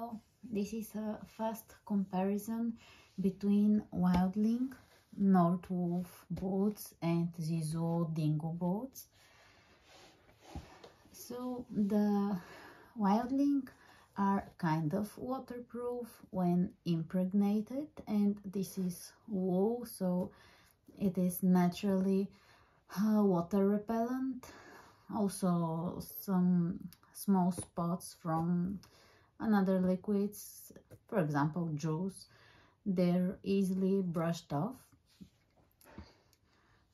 Well, this is a fast comparison between Wildling, Northwolf boats and Zeazoo Dingo boats. So the Wildling are kind of waterproof when impregnated and this is wool so it is naturally uh, water repellent also some small spots from another liquids for example juice they're easily brushed off.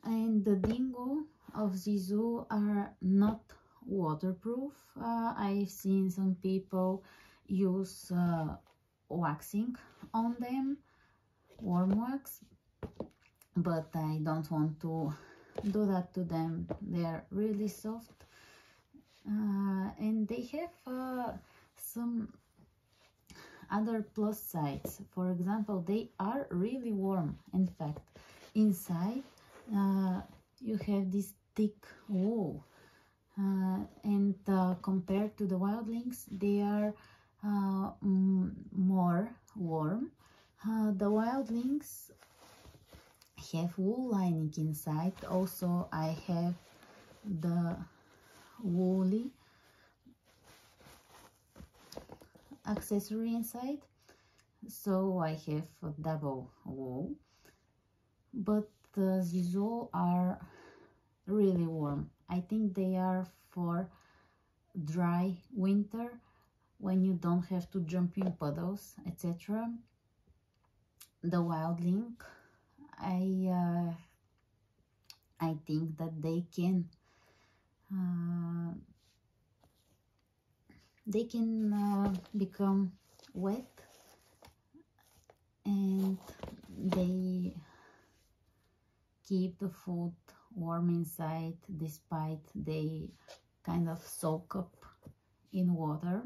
And the dingo of Zeazoo are not waterproof. Uh, I've seen some people use uh, waxing on them warm wax but I don't want to do that to them. They're really soft. Uh, and they have uh, some other plus sides. For example they are really warm in fact. Inside uh, you have this thick wool uh, and uh, compared to the wildlings they are uh, more warm. The wildlings have wool lining inside. Also I have the woolly accessory inside. So I have a double wool but the Zeazoo are really warm. I think they are for dry winter when you don't have to jump in puddles etc the wildling I uh, I think that they can uh, they can uh, become wet and they keep the food warm inside despite they kind of soak up in water.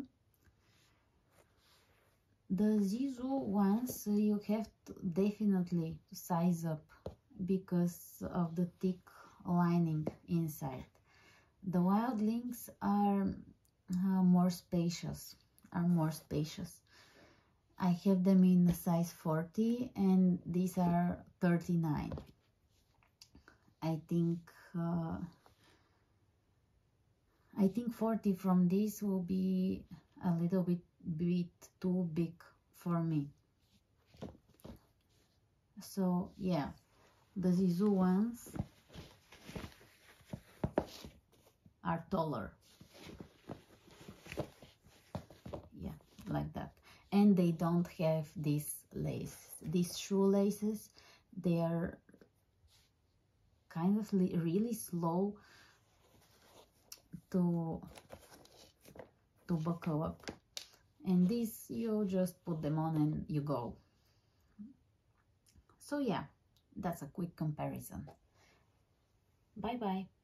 The Zeazoo ones you have to definitely size up because of the thick lining inside. The wildlings are uh, more spacious are more spacious. I have them in the size 40 and these are 39 I think uh, I think 40 from this will be a little bit bit too big for me. So yeah the Zeazoo ones are taller yeah like that and they don't have this lace these shoelaces they are kind of really slow to to buckle up. And this you just put them on and you go. So yeah that's a quick comparison. Bye bye